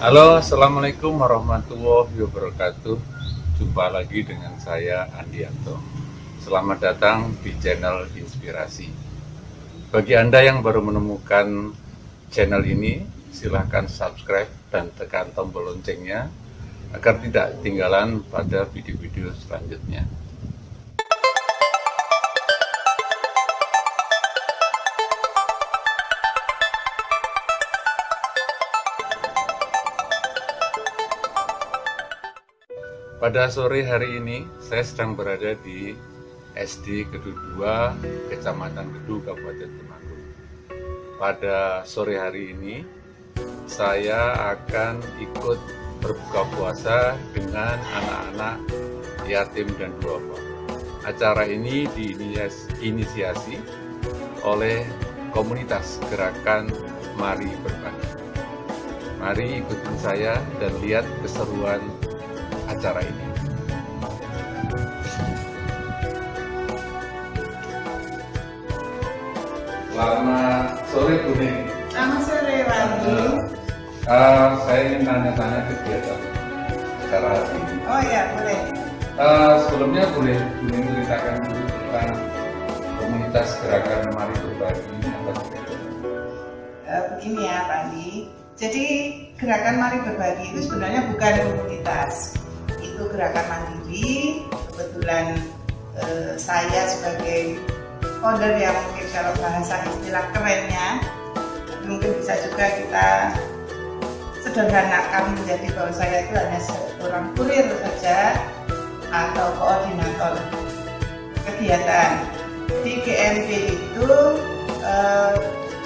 Halo, Assalamualaikum warahmatullahi wabarakatuh. Jumpa lagi dengan saya Andianto Selamat datang di channel Inspirasi. Bagi Anda yang baru menemukan channel ini Silahkan subscribe dan tekan tombol loncengnya Agar tidak ketinggalan pada video-video selanjutnya Pada sore hari ini, saya sedang berada di SD Kedua 2, Kecamatan Kedu, Kabupaten Temanggung. Pada sore hari ini, saya akan ikut berbuka puasa dengan anak-anak yatim dan duafa. Acara ini diinisiasi oleh komunitas gerakan Mari Berbagi. Mari ikutin saya dan lihat keseruan acara ini. Selamat sore Bu Ning. Selamat sore Wandi. Uh, saya ingin tanya-tanya kegiatan acara hari ini. Oh ya boleh. Uh, sebelumnya boleh Bu Ning ceritakan dulu tentang komunitas gerakan Mari Berbagi ini apa sih? Uh, begini ya Pak Andi. Jadi gerakan Mari Berbagi itu sebenarnya bukan komunitas, itu gerakan mandiri. Kebetulan eh, saya sebagai founder yang mungkin kalau bahasa istilah kerennya mungkin bisa juga kita sederhanakan menjadi bahwa saya itu hanya seorang kurir saja atau koordinator kegiatan. Di GMP itu eh,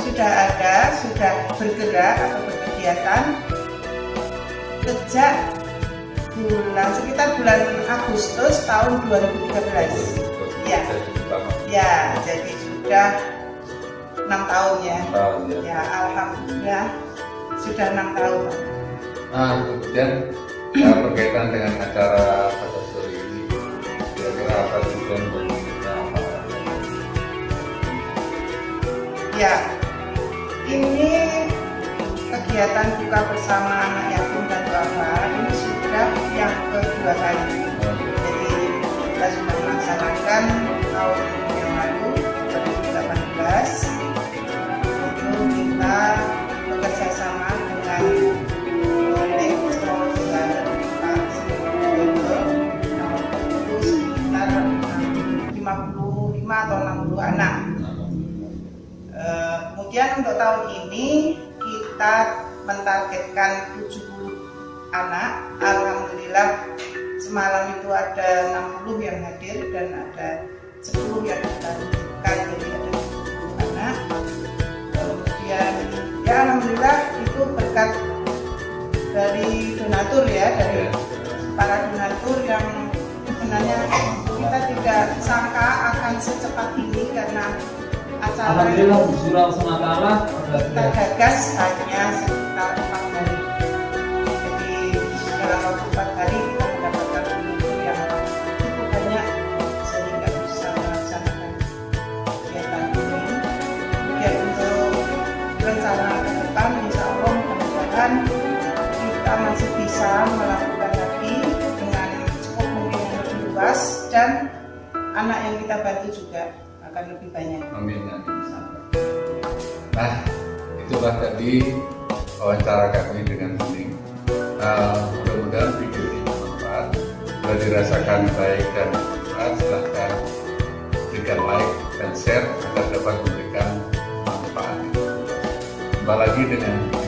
sudah ada sudah bergerak atau berkegiatan sejak bulan sekitar bulan Agustus tahun 2013. Ya. Ya, jadi sudah enam tahun ya. Tahun ya. Ya, alhamdulillah sudah enam tahun. Nah, kemudian ya, berkaitan dengan acara pada sore ini, kira-kira apa tujuan? Ya, ini kegiatan buka bersama anak yatim dan duafa sudah yang kedua kali. Jadi kita sudah melaksanakan tahun yang lalu 2018 itu kita bekerja sama dengan Elektro dan Pak Sudodo itu sekitar 55 atau 60 anak. Eh, kemudian untuk tahun ini kita mentargetkan 70 anak. Alhamdulillah semalam itu ada 60 yang hadir dan ada 10 yang dilanjutkan jadi ada 70 anak. Kemudian ya alhamdulillah itu berkat dari donatur ya dari para donatur yang sebenarnya kita tidak sangka akan secepat ini karena acara Alhamdulillah surau Sumatera kita gagas hanya kita masih bisa melakukan lagi dengan cukup mungkin yang lebih luas dan anak yang kita bantu juga akan lebih banyak. Amin. Nah, itulah tadi wawancara kami dengan Bening. Uh, mudah-mudahan video ini bermanfaat. Bila dirasakan baik dan bermanfaat, silahkan berikan like dan share agar dapat memberikan manfaat. Jumpa lagi dengan